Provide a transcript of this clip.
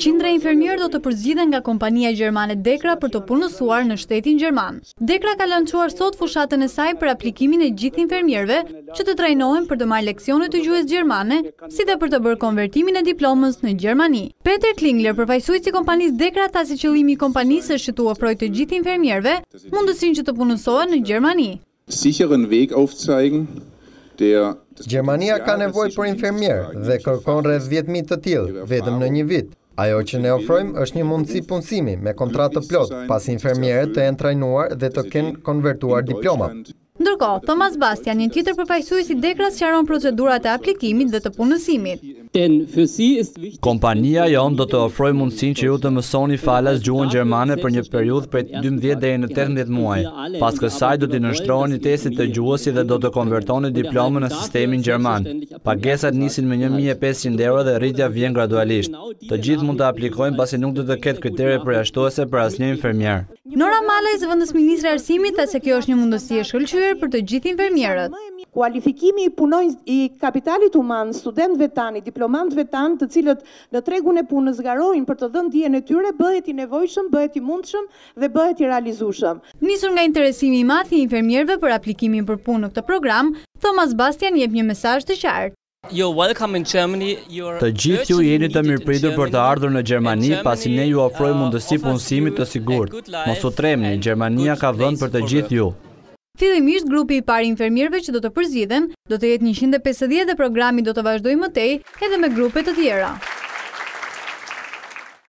Qindra infermierë do të përzgjidhen nga kompania gjermane Dekra për t'u punësuar në shtetin gjerman. Dekra ka lançuar sot fushatën e saj për aplikimin e gjithë infermierëve që të trajnohen për të marrë leksione të gjuhës gjermane, si dhe për të bërë konvertimin e diplomës në Gjermani. Peter Klingler, përfaqësues i kompanisë Dekra tha se qëllimi i kompanisë është që t'u ofrojë të gjithë infermierëve mundësinë që të punësohen në Gjermani. sicheren Weg aufzeigen, der das Gjermania ka nevojë për infermierë dhe kërkon rreth dhjetë mijë të tillë vetëm në një vit. Ajo që ne ofrojmë është një mundësi punësimi me kontratë të plotë, pasi infermierët të jenë trajnuar dhe të kenë konvertuar diplomat. Ndërkohë, Thomas Bastian, një tjetër përfaqësues i Dekras sqaron procedurat e aplikimit dhe të punësimit. Kompania jonë do të ofrojë mundësinë që ju të mësoni falas gjuhën gjermane për një periudhë prej dymbëdhjetë deri në tetëmbëdhjetë muaj. Pas kësaj do t'i nënshtroheni testit të gjuhës si dhe do të konvertoni diplomën në sistemin gjerman. Pagesat nisin me një mijë e pesëqind euro dhe rritja vjen gradualisht. Të gjithë mund të aplikojnë pasi nuk do të ketë kritere përjashtuese për asnjë infermier. Nora Malaj, zëvendësministre e Arsimit, tha se kjo është një mundësi e shkëlqyer për të gjithë infermierët. Kualifikimi i punonjë i kapitalit human, i studentëve tanë, i diplomantëve tanë, të cilët në tregun e punës garojnë për të dhënë dijen e tyre, bëhet i nevojshëm, bëhet i mundshëm dhe bëhet i realizueshëm. Nisur nga interesimi i madh i infermierëve për aplikimin për punë në këtë program, Thomas Bastian jep një mesazh të qartë. You're welcome in Germany, you're urgently needed in Germany. Të gjithë ju jeni të mirëpritur për të ardhur në Gjermani, pasi ne ju ofrojmë mundësi punësimi të sigurt. Mos u tremni, Gjermania ka vend për të gjithë ju. Fillimisht grupi i parë i infermierëve që do të përzgjidhen, do të jetë njëqind e pesëdhjetë dhe programi do të vazhdojë më tej edhe me grupe të tjera.